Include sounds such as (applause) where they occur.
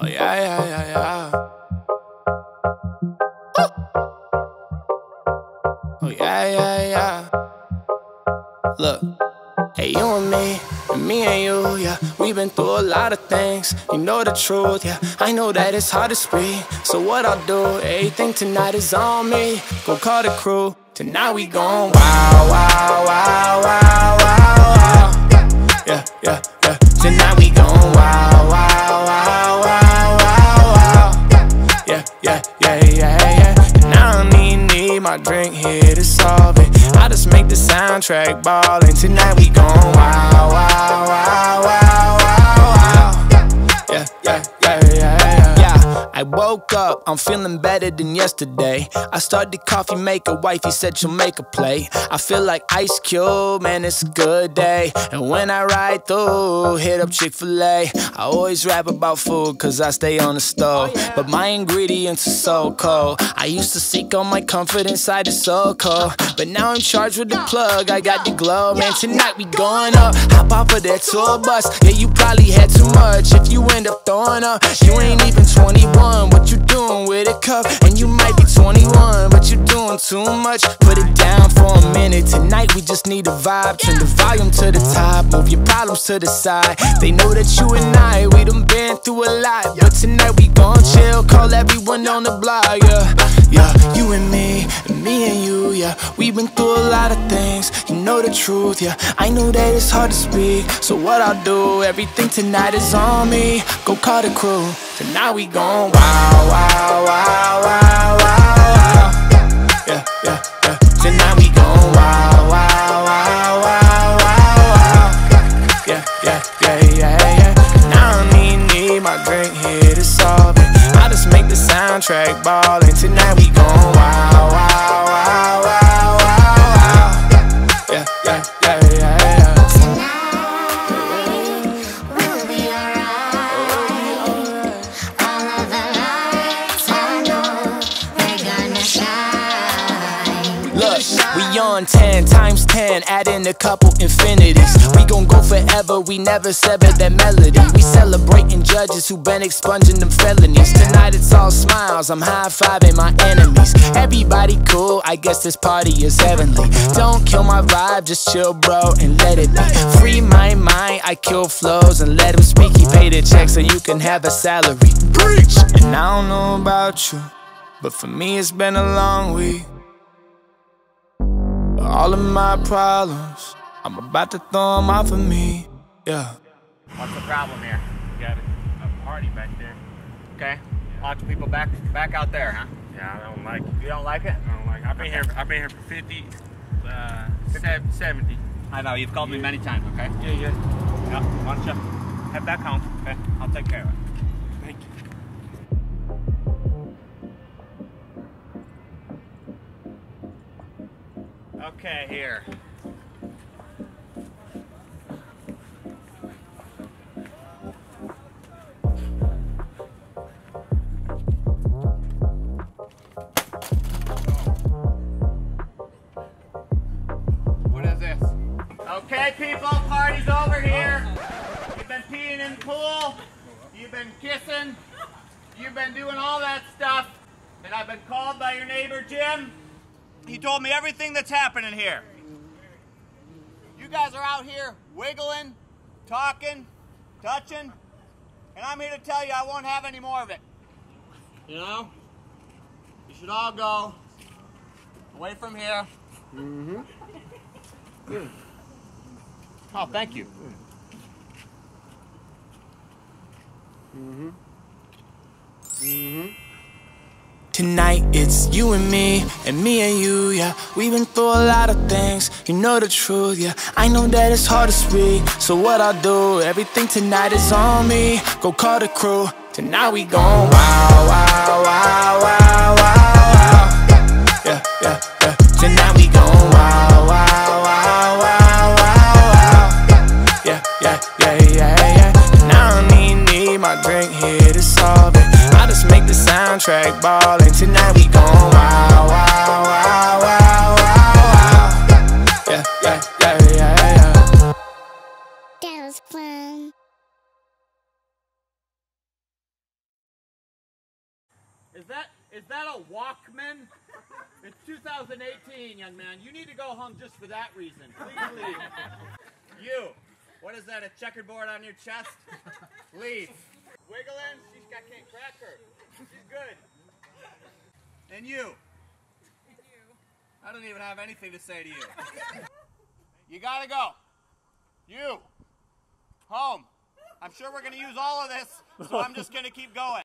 Oh yeah, yeah, yeah, yeah. Oh yeah, yeah, yeah. Look, hey, you and me, and me and you, yeah. We've been through a lot of things. You know the truth, yeah. I know that it's hard to speak. So what I'll do, everything tonight is on me. Go call the crew. Tonight we gon' wow, wow, wow, wow, wow, wow. Yeah, yeah, yeah. Tonight soundtrack ballin'. Tonight woke up, I'm feeling better than yesterday. I started coffee maker, wifey said she'll make a plate. I feel like Ice Cube, man, it's a good day. And when I ride through, hit up Chick fil A. I always rap about food, cause I stay on the stove. Oh, but my ingredients are so cold. I used to seek all my comfort inside the soul cold. But now I'm charged with the plug, I got the glow. Man, tonight we going up. Hop off of that tour bus. Yeah, you probably had too much. If you end up throwing up, you ain't even 21. Too much. Put it down for a minute. Tonight we just need a vibe. Turn the volume to the top. Move your problems to the side. They know that you and I, we done been through a lot. But tonight we gon' chill. Call everyone on the block. Yeah, yeah. You and me, and me and you. Yeah, we've been through a lot of things. You know the truth. Yeah, I know that it's hard to speak. So what I'll do, everything tonight is on me. Go call the crew. Tonight we gon' wow, wow, wow, soundtrack ballin'. Look, we on 10 times 10, add in a couple infinities. We gon' go forever, we never sever that melody. We celebrating judges who been expunging them felonies. Tonight it's all smiles, I'm high fiving my enemies. Everybody cool, I guess this party is heavenly. Don't kill my vibe, just chill, bro, and let it be. Free my mind, I kill flows and let him speak. He paid a check so you can have a salary. Preach! And I don't know about you, but for me it's been a long week. All of my problems, I'm about to throw them off of me. Yeah. What's the problem here? We got a, a party back there. Okay. Lots of people back back out there, huh? Yeah, I don't like it. You don't like it? I don't like it. I've been Okay. here. I've been here for 50, uh, sev- 70. I know you've called me many times. Okay. Yeah, yeah. Yeah. Why don't you head back home? Okay. I'll take care of it. Okay. Here. What is this? Okay, people, party's over here. You've been peeing in the pool. You've been kissing. You've been doing all that stuff. And I've been called by your neighbor, Jim. He told me everything that's happening here. You guys are out here wiggling, talking, touching, and I'm here to tell you I won't have any more of it. You know? You should all go away from here. Mm-hmm. Oh, thank you. Tonight it's you and me, and me and you, yeah. We've been through a lot of things, you know the truth, yeah. I know that it's hard to speak, so what I'll do, everything tonight is on me. Go call the crew, tonight we gon' wow, wow, wow, wow. Soundtrack ballin'. Tonight we gon' wow, wow, wow, wow, wow, wow. Yeah, yeah, yeah, yeah, yeah. That was fun. Is that is that a Walkman? It's 2018, young man. You need to go home just for that reason. Please leave. You. What is that? A checkerboard on your chest? Leave. Wiggling. She's got can't crack her. She's good. And you. I don't even have anything to say to you. (laughs) You gotta go. You. Home. I'm sure we're gonna use all of this, so I'm just gonna keep going.